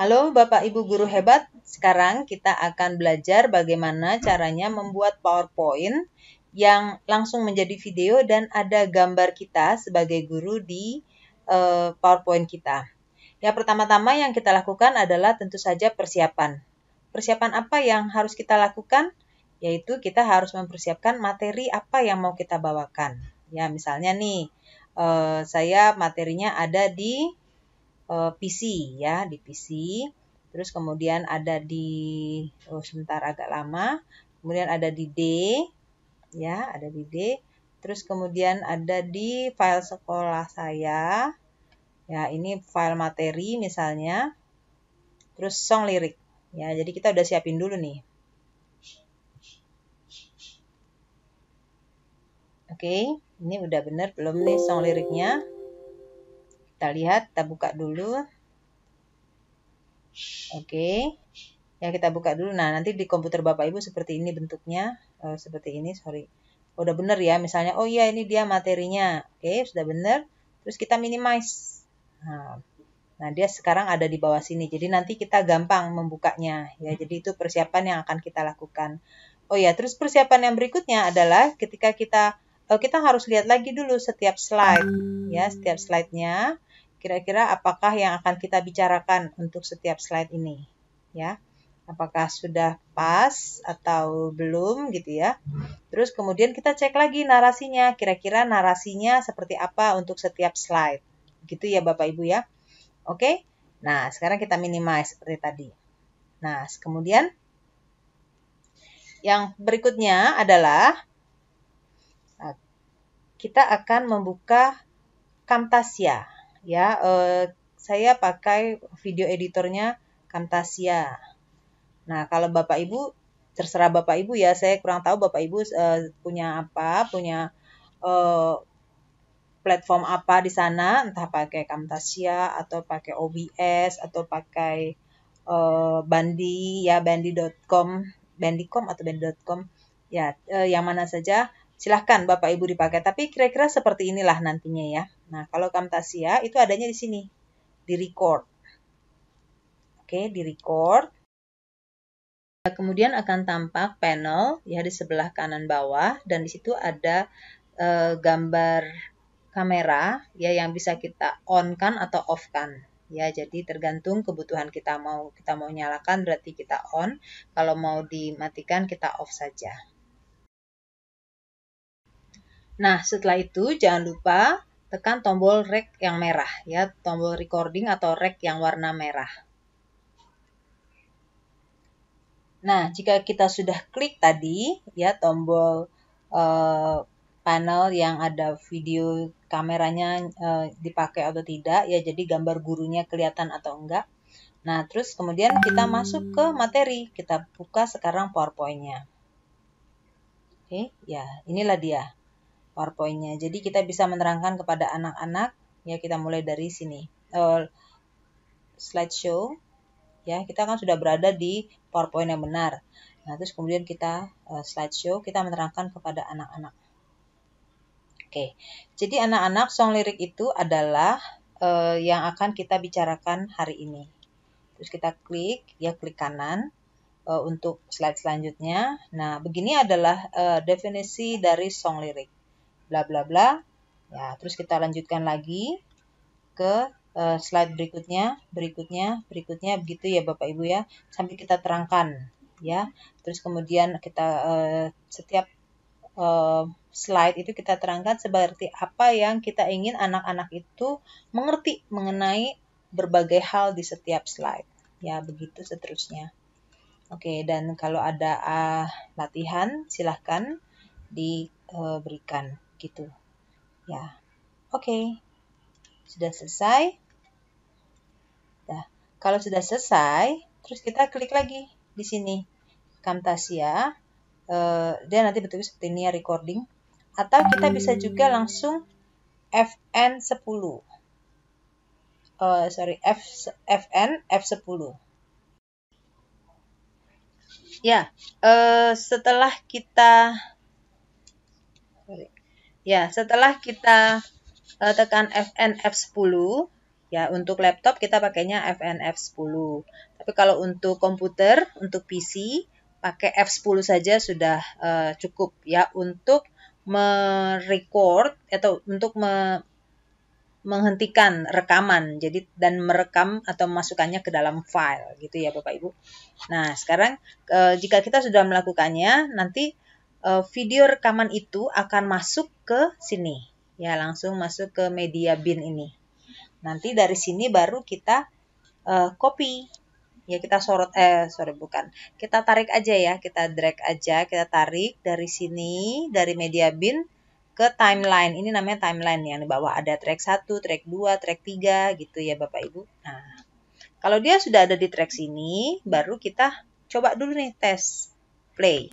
Halo Bapak Ibu guru hebat, sekarang kita akan belajar bagaimana caranya membuat PowerPoint yang langsung menjadi video dan ada gambar kita sebagai guru di uh, PowerPoint kita. Ya pertama-tama yang kita lakukan adalah tentu saja persiapan. Persiapan apa yang harus kita lakukan? Yaitu kita harus mempersiapkan materi apa yang mau kita bawakan. Ya misalnya nih, uh, saya materinya ada di eh, PC ya di PC terus kemudian ada di oh sebentar agak lama. Kemudian ada di D ya ada di D. Terus kemudian ada di file sekolah saya. Ya ini file materi misalnya. Terus song lirik ya jadi kita udah siapin dulu nih. Oke ini udah bener belum nih song liriknya kita lihat, kita buka dulu. Oke. Ya, kita buka dulu. Nah, nanti di komputer Bapak Ibu seperti ini bentuknya. Oh, seperti ini, sorry. Udah bener ya, misalnya, oh iya ini dia materinya. Oke, sudah bener. Terus kita minimize. Nah, nah, dia sekarang ada di bawah sini. Jadi nanti kita gampang membukanya. Ya, jadi itu persiapan yang akan kita lakukan. Oh ya, terus persiapan yang berikutnya adalah ketika kita eh, kita harus lihat lagi dulu setiap slide ya setiap slide-nya Kira-kira apakah yang akan kita bicarakan untuk setiap slide ini? Ya, apakah sudah pas atau belum gitu ya. Terus kemudian kita cek lagi narasinya, kira-kira narasinya seperti apa untuk setiap slide. Gitu ya Bapak Ibu ya. Oke. Nah, sekarang kita minimize seperti tadi. Nah, kemudian yang berikutnya adalah kita akan membuka Camtasia ya eh, saya pakai video editornya Camtasia. Nah, kalau Bapak Ibu terserah Bapak Ibu ya, saya kurang tahu Bapak Ibu eh, punya apa, punya eh, platform apa di sana, entah pakai Camtasia atau pakai OBS atau pakai eh, Bandi ya bandi.com, bandicom atau bandi.com ya eh, yang mana saja silahkan Bapak Ibu dipakai. Tapi kira-kira seperti inilah nantinya ya. Nah, kalau Camtasia itu adanya di sini, di record. Oke, di record. Kemudian akan tampak panel ya di sebelah kanan bawah dan di situ ada e, gambar kamera ya yang bisa kita on kan atau off kan ya jadi tergantung kebutuhan kita mau kita mau nyalakan berarti kita on kalau mau dimatikan kita off saja Nah, setelah itu jangan lupa tekan tombol rek yang merah ya, tombol recording atau rek yang warna merah. Nah, jika kita sudah klik tadi ya tombol uh, panel yang ada video kameranya uh, dipakai atau tidak ya, jadi gambar gurunya kelihatan atau enggak. Nah, terus kemudian kita masuk ke materi. Kita buka sekarang PowerPoint-nya. Oke, ya, inilah dia. PowerPoint-nya. Jadi kita bisa menerangkan kepada anak-anak, ya kita mulai dari sini. Uh, slideshow, ya kita kan sudah berada di PowerPoint yang benar. Nah, terus kemudian kita uh, slideshow, kita menerangkan kepada anak-anak. Oke, jadi anak-anak song lirik itu adalah uh, yang akan kita bicarakan hari ini. Terus kita klik, ya klik kanan untuk slide selanjutnya. Nah, begini adalah uh, definisi dari song lirik bla bla bla. Ya, terus kita lanjutkan lagi ke uh, slide berikutnya, berikutnya, berikutnya begitu ya Bapak Ibu ya, sampai kita terangkan ya. Terus kemudian kita uh, setiap uh, slide itu kita terangkan seperti apa yang kita ingin anak-anak itu mengerti mengenai berbagai hal di setiap slide. Ya, begitu seterusnya. Oke, dan kalau ada uh, latihan silahkan diberikan gitu. Ya, oke. Okay. Sudah selesai. Nah, kalau sudah selesai, terus kita klik lagi di sini. Camtasia. Uh, dia nanti bentuknya seperti ini ya, recording. Atau kita bisa juga langsung FN10. Uh, sorry, F, FN F10. Ya, uh, setelah kita Ya, setelah kita uh, tekan FN F10, Ya, untuk laptop kita pakainya FNF 10. Tapi kalau untuk komputer, untuk PC, pakai F10 saja sudah uh, cukup ya untuk merecord atau untuk me menghentikan rekaman jadi dan merekam atau memasukkannya ke dalam file gitu ya Bapak Ibu. Nah, sekarang e, jika kita sudah melakukannya nanti e, video rekaman itu akan masuk ke sini. Ya, langsung masuk ke media bin ini. Nanti dari sini baru kita uh, copy. Ya kita sorot eh sorry bukan. Kita tarik aja ya, kita drag aja, kita tarik dari sini dari media bin ke timeline. Ini namanya timeline yang di bawah ada track 1, track 2, track 3 gitu ya Bapak Ibu. Nah, kalau dia sudah ada di track sini, baru kita coba dulu nih tes play.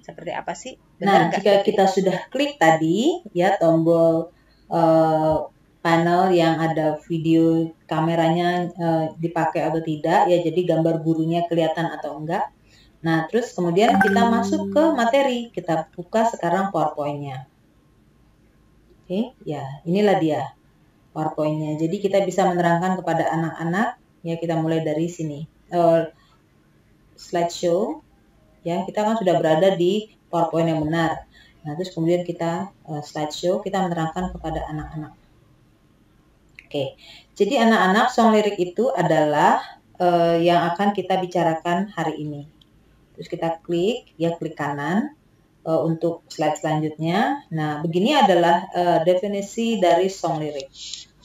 Seperti apa sih? Benar nah, jika kita sudah klik tadi ya tombol uh, panel yang ada video kameranya uh, dipakai atau tidak ya jadi gambar gurunya kelihatan atau enggak. Nah terus kemudian kita masuk ke materi. Kita buka sekarang powerpointnya. Oke ya inilah dia powerpointnya. Jadi kita bisa menerangkan kepada anak-anak. Ya kita mulai dari sini. Uh, slideshow ya kita kan sudah berada di powerpoint yang benar nah terus kemudian kita uh, slideshow kita menerangkan kepada anak-anak Oke, jadi anak-anak song lirik itu adalah uh, yang akan kita bicarakan hari ini. Terus kita klik, ya klik kanan uh, untuk slide selanjutnya. Nah, begini adalah uh, definisi dari song lirik.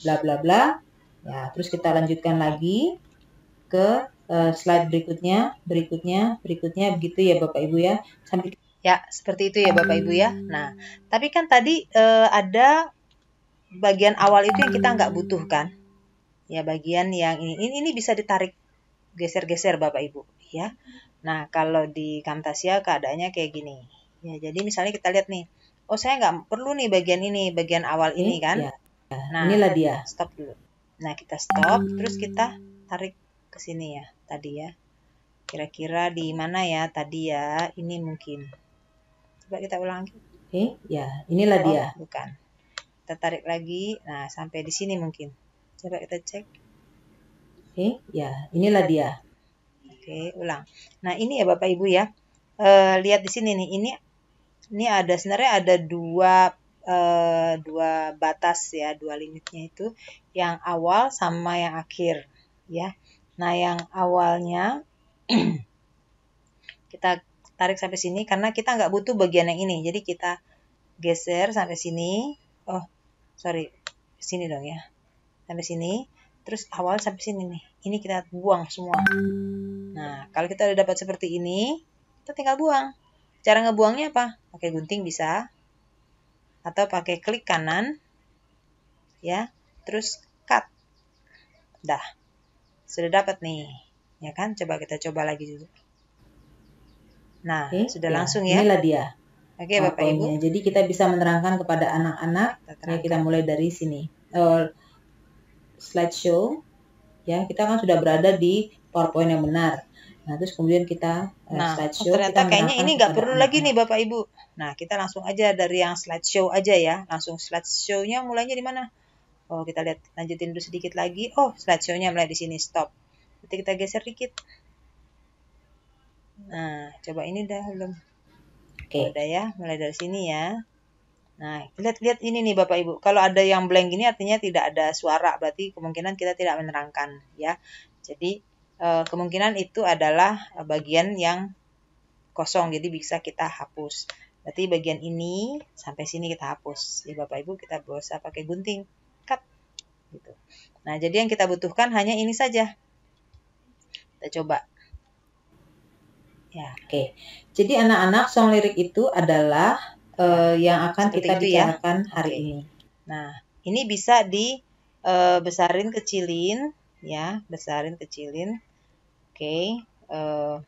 Bla bla bla. Ya, terus kita lanjutkan lagi ke uh, slide berikutnya, berikutnya, berikutnya begitu ya Bapak Ibu ya. Sampai Ya, seperti itu ya Bapak Ibu ya. Nah, tapi kan tadi uh, ada bagian awal itu yang kita nggak butuhkan. Ya, bagian yang ini, ini, ini bisa ditarik geser-geser Bapak Ibu. Ya. Nah, kalau di Camtasia keadaannya kayak gini. Ya, jadi misalnya kita lihat nih, oh saya nggak perlu nih bagian ini, bagian awal ini, kan. Ya. Nah, inilah dia. Stop dulu. Nah, kita stop, terus kita tarik ke sini ya, tadi ya. Kira-kira di mana ya tadi ya? Ini mungkin. Coba kita ulang. Oke, ya, inilah oh, dia. Bukan. Kita tarik lagi. Nah sampai di sini mungkin. Coba kita cek. Oke ya inilah dia. Oke ulang. Nah ini ya bapak ibu ya. E, lihat di sini nih. Ini ini ada sebenarnya ada dua e, dua batas ya dua limitnya itu. Yang awal sama yang akhir ya nah yang awalnya kita tarik sampai sini karena kita nggak butuh bagian yang ini. Jadi kita geser sampai sini. Oh sorry sini dong ya. Sampai sini. Terus awal sampai sini nih. Ini kita buang semua. Nah kalau kita udah dapat seperti ini kita tinggal buang. Cara ngebuangnya apa? Pakai gunting bisa. Atau pakai klik kanan. Ya terus cut. Dah sudah dapat nih ya kan coba kita coba lagi dulu nah Oke, sudah ya, langsung ya inilah dia Oke, Bapak Ibu. Jadi kita bisa menerangkan kepada anak-anak. Ya, kita mulai dari sini. Uh, slideshow. Ya, kita kan sudah berada di PowerPoint yang benar. Nah, terus kemudian kita uh, nah, slideshow. Ternyata kita kayaknya ini nggak perlu lagi nih Bapak Ibu. Nah, kita langsung aja dari yang slideshow aja ya. Langsung slideshow-nya mulainya di mana? Oh, kita lihat lanjutin dulu sedikit lagi. Oh, slideshow-nya mulai di sini stop. Nanti kita geser dikit. Nah, coba ini dah belum. Oke. Okay. Udah ya, mulai dari sini ya. Nah, lihat-lihat ini nih Bapak Ibu. Kalau ada yang blank ini artinya tidak ada suara, berarti kemungkinan kita tidak menerangkan ya. Jadi eh, kemungkinan itu adalah bagian yang kosong, jadi bisa kita hapus. Berarti bagian ini sampai sini kita hapus. Ya Bapak Ibu kita bisa pakai gunting, gitu. Nah, jadi yang kita butuhkan hanya ini saja. Kita coba. Ya. Oke. Jadi anak-anak song lirik itu adalah uh, yang akan Seperti kita ya. bicarakan ya? hari okay. ini. Nah, ini bisa di uh, besarin kecilin ya, besarin kecilin. Oke. Okay. Uh,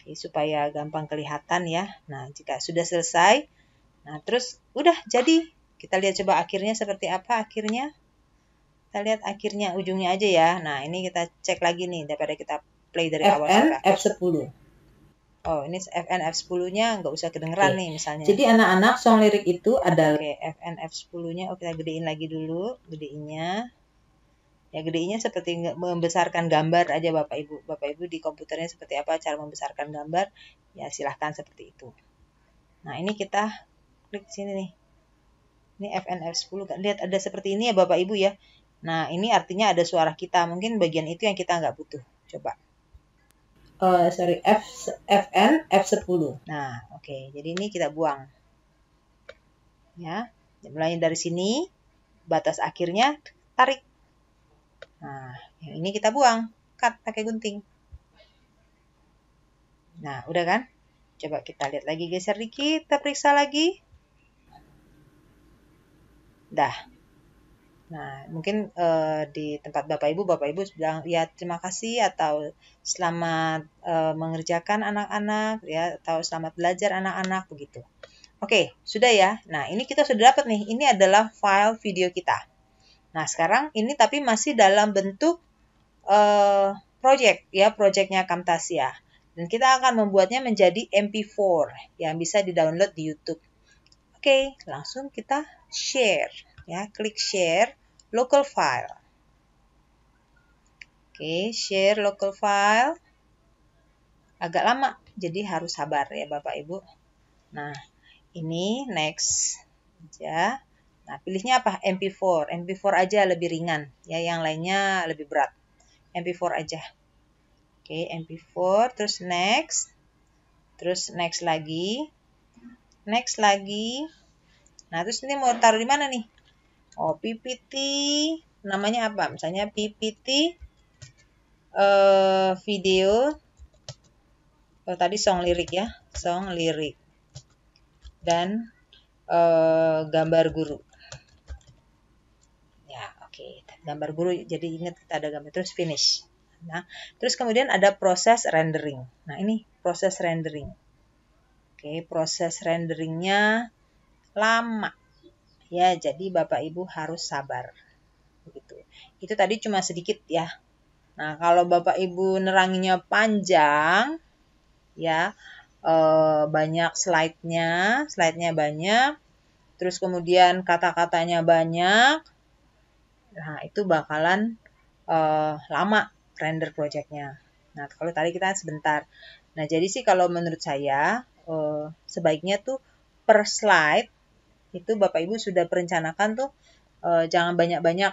okay, supaya gampang kelihatan ya. Nah, jika sudah selesai, nah terus udah jadi. Kita lihat coba akhirnya seperti apa akhirnya. Kita lihat akhirnya ujungnya aja ya. Nah, ini kita cek lagi nih daripada kita play dari FN, awal sampai F10. Oh, ini FN F10-nya nggak usah kedengeran okay. nih misalnya. Jadi anak-anak song lirik itu adalah Oke, okay, FN F10-nya oh kita gedein lagi dulu, gedeinnya. Ya gedenya seperti membesarkan gambar aja Bapak Ibu. Bapak Ibu di komputernya seperti apa cara membesarkan gambar, ya silahkan seperti itu. Nah ini kita klik sini nih. Ini FNF10 kan lihat ada seperti ini ya Bapak Ibu ya. Nah ini artinya ada suara kita. Mungkin bagian itu yang kita nggak butuh. Coba. Uh, sorry F FN F10. Nah oke okay. jadi ini kita buang. Ya mulai dari sini batas akhirnya tarik Nah, yang ini kita buang, cut pakai gunting. Nah, udah kan? Coba kita lihat lagi, geser dikit, kita periksa lagi. Dah. Nah, mungkin uh, di tempat Bapak Ibu, Bapak Ibu bilang ya terima kasih atau selamat uh, mengerjakan anak-anak ya atau selamat belajar anak-anak begitu. Oke, sudah ya. Nah, ini kita sudah dapat nih. Ini adalah file video kita. Nah, sekarang ini tapi masih dalam bentuk uh, project ya, projectnya Camtasia. Dan kita akan membuatnya menjadi MP4 yang bisa di-download di YouTube. Oke, langsung kita share ya, klik share local file. Oke, share local file. Agak lama, jadi harus sabar ya Bapak Ibu. Nah, ini next aja. Nah, pilihnya apa? MP4. MP4 aja lebih ringan, ya yang lainnya lebih berat. MP4 aja. Oke, MP4, terus next. Terus next lagi. Next lagi. Nah, terus ini mau taruh di mana nih? Oh, PPT. Namanya apa? Misalnya PPT uh, video. Oh, tadi song lirik ya. Song lirik. Dan uh, gambar guru gambar guru jadi ingat kita ada gambar terus finish nah terus kemudian ada proses rendering nah ini proses rendering oke proses renderingnya lama ya jadi bapak ibu harus sabar begitu itu tadi cuma sedikit ya nah kalau bapak ibu neranginya panjang ya eh, banyak slide-nya slide-nya banyak terus kemudian kata-katanya banyak Nah, itu bakalan uh, lama render projectnya. Nah, kalau tadi kita sebentar. Nah, jadi sih kalau menurut saya uh, sebaiknya tuh per slide itu Bapak Ibu sudah perencanakan tuh uh, jangan banyak-banyak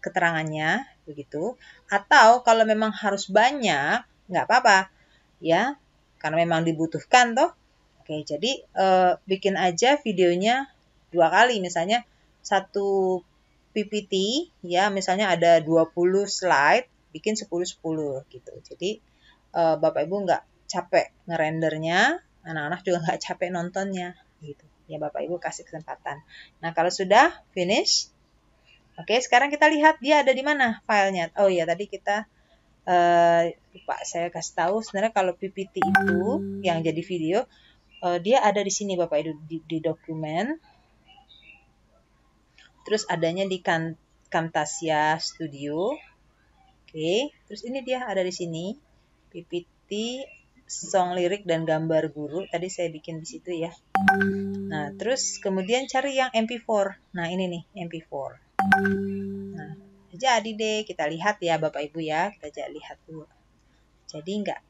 keterangannya begitu. Atau kalau memang harus banyak, nggak apa-apa ya, karena memang dibutuhkan toh. Oke, jadi uh, bikin aja videonya dua kali, misalnya satu PPT ya misalnya ada 20 slide bikin 10 10 gitu. Jadi uh, Bapak Ibu nggak capek ngerendernya, anak-anak juga nggak capek nontonnya gitu. Ya Bapak Ibu kasih kesempatan. Nah, kalau sudah finish Oke, sekarang kita lihat dia ada di mana filenya. Oh iya, tadi kita uh, lupa saya kasih tahu sebenarnya kalau PPT itu yang jadi video uh, dia ada di sini Bapak Ibu di, di dokumen terus adanya di Camtasia Studio. Oke, terus ini dia ada di sini PPT song lirik dan gambar guru. Tadi saya bikin di situ ya. Nah, terus kemudian cari yang MP4. Nah, ini nih MP4. Nah, jadi deh kita lihat ya Bapak Ibu ya. Kita aja lihat dulu. Jadi enggak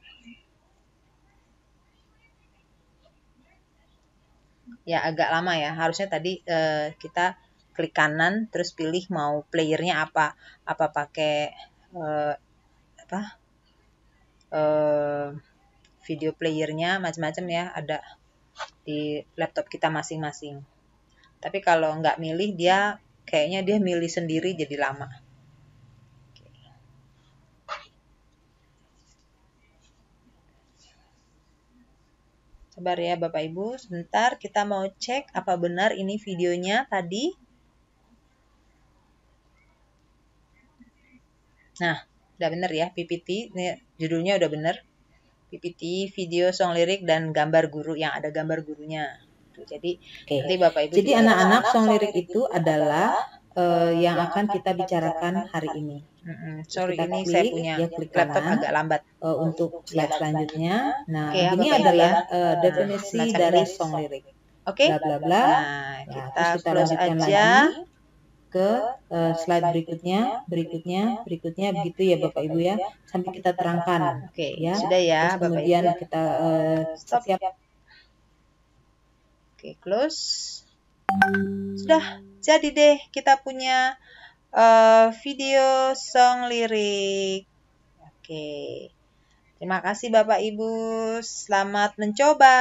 ya agak lama ya. Harusnya tadi uh, kita klik kanan terus pilih mau playernya apa apa pakai uh, apa uh, video playernya macam-macam ya ada di laptop kita masing-masing. Tapi kalau nggak milih dia kayaknya dia milih sendiri jadi lama. Sabar ya Bapak Ibu, sebentar kita mau cek apa benar ini videonya tadi. Nah, udah bener ya PPT, ini judulnya udah bener. PPT, video, song lirik, dan gambar guru yang ada gambar gurunya. Jadi, okay. nanti Bapak Ibu Jadi anak-anak song lirik itu adalah uh, yang akan kita bicarakan hari ini. Mm-hmm. Sorry, kita ini klik, saya punya ya, klik laptop kanan, agak lambat. Uh, untuk slide selanjutnya, nah okay, ini adalah uh, definisi nah, dari song lirik. Oke. Okay. Bla bla bla. Nah, kita, nah, kita close aja. Lagi. Ke uh, slide berikutnya, berikutnya, berikutnya begitu ya Bapak Ibu ya, sampai kita terangkan. Oke, ya. sudah ya Terus kemudian Bapak Ibu. kita uh, Stop. siap. Oke, close. Sudah jadi deh kita punya uh, video song lirik. Oke. Terima kasih Bapak Ibu. Selamat mencoba.